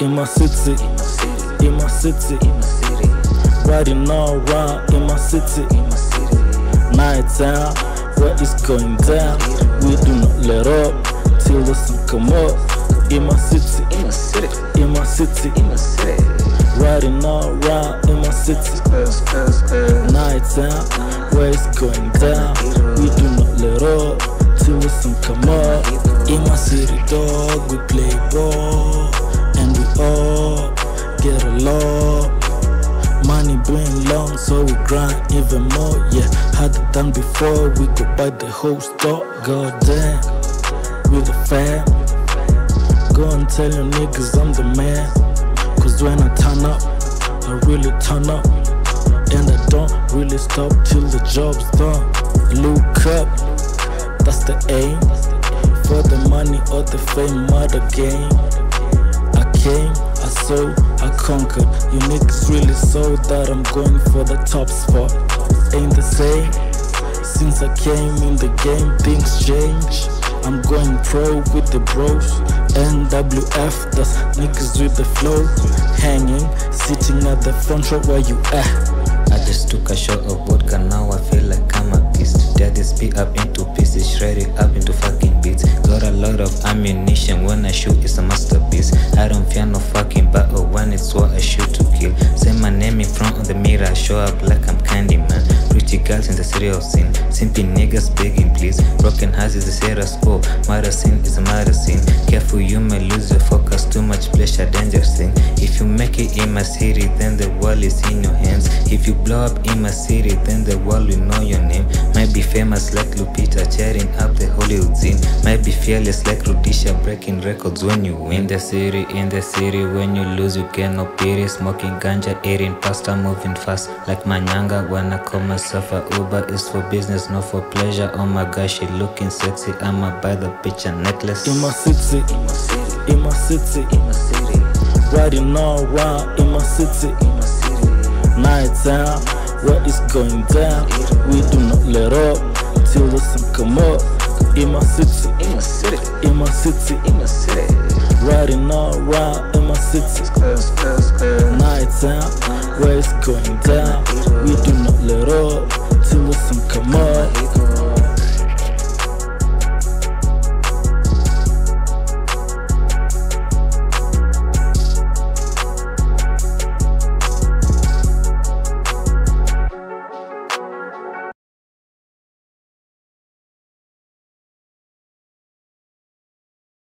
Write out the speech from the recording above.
In my city, in my city, riding all around in my city. Night time, where it's going down. We do not let up till the sun come up. In my city, In the city, in my city, in the city. riding all around in my city. Night time, where it's going down. We do not let up till the sun come up. In my city, dog, we play ball and we all get along. Money bring long, so we grind even more. Yeah, had it done before. We go buy the whole stock. God damn, we the fam. Go and tell your niggas I'm the man. Cause when I turn up, I really turn up. And I don't really stop till the job's done. Look up, that's the aim. For the money or the fame of the game. I came, Saw, I conquered. You niggas really saw that I'm going for the top spot. Ain't the same. Since I came in the game, things change. I'm going pro with the bros. NWF, that's niggas with the flow. Hanging, sitting at the front row where you at. I just took a shot of vodka, now I feel like I'm a beast. This beat up into pieces, shred it up into fucking beats. Got a lot of ammunition when I shoot, it's a masterpiece. Show up like I'm Candyman. Girls in the city of sin, simply niggas begging please. Broken hearts is a serious score, murder scene is a murder scene. Careful, you may lose your focus, too much pleasure, dangerous thing. If you make it in my city, then the world is in your hands. If you blow up in my city, then the world will know your name. Might be famous like Lupita, tearing up the Hollywood scene. Might be fearless like Rudisha, breaking records when you win. In the city, in the city, when you lose, you no pity. Smoking ganja, eating pasta, moving fast like my Manyanga. When I call myself a Uber, it's for business, not for pleasure. Oh my gosh, she looking sexy. I'ma buy the picture necklace. In my city, In my city, in my city, in my city, riding all around in my city. in my city. Night time, where it's going down. We do not let up till the sun come up. In my city, In my city, in my city, in my city. riding all around in my city. Night time, where it's going down.